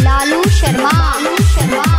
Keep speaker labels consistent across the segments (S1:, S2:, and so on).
S1: Lalu Sharma. Sharma.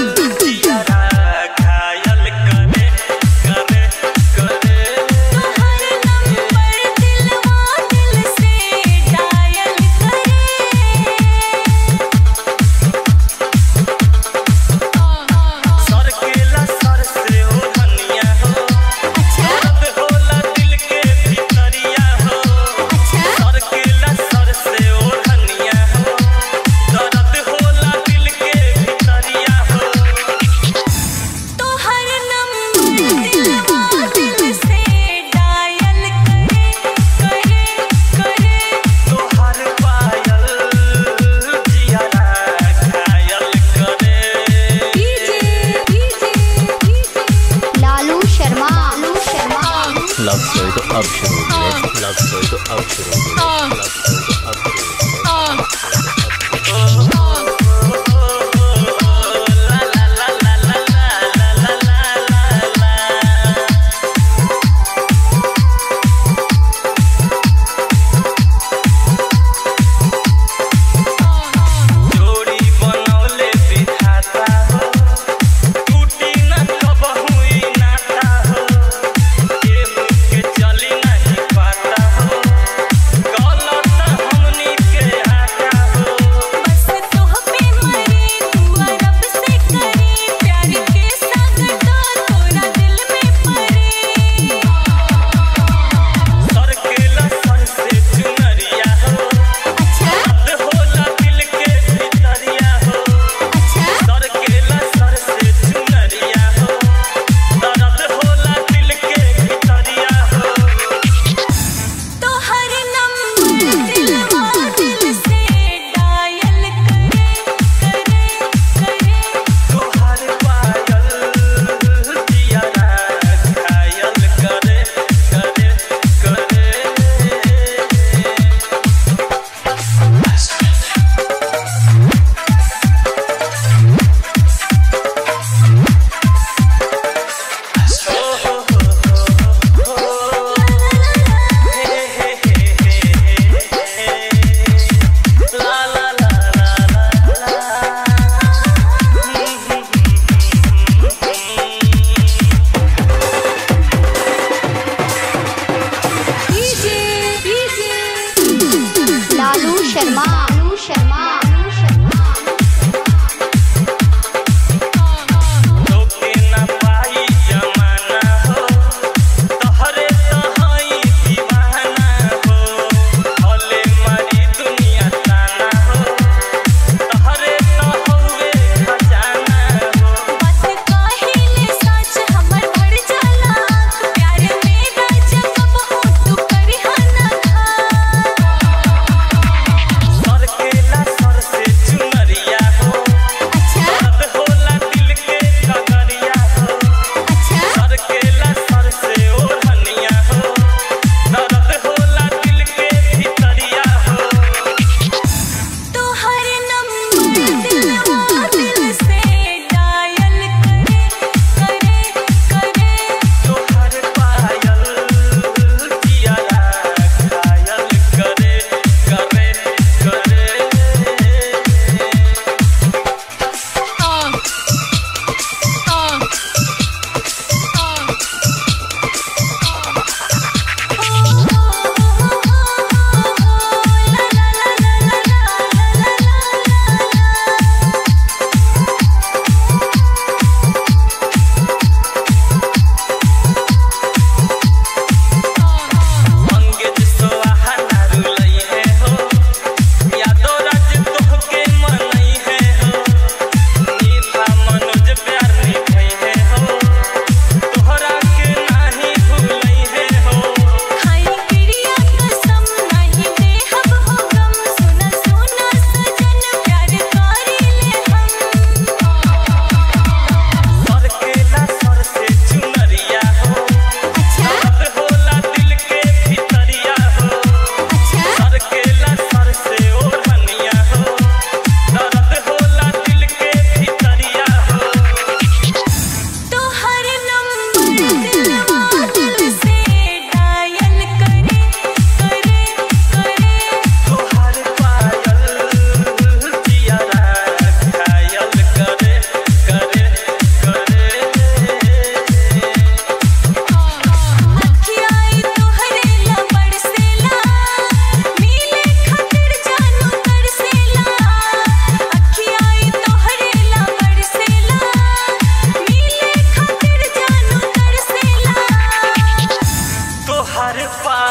S2: Love सोए तो अब शुरू हुए लव सोए तो अब शुरू
S1: हुए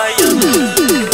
S1: Zion.